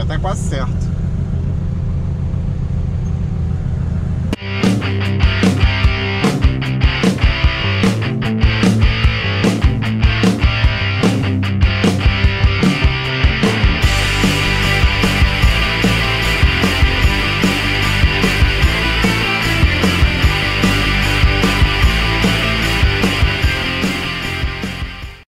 até quase certo.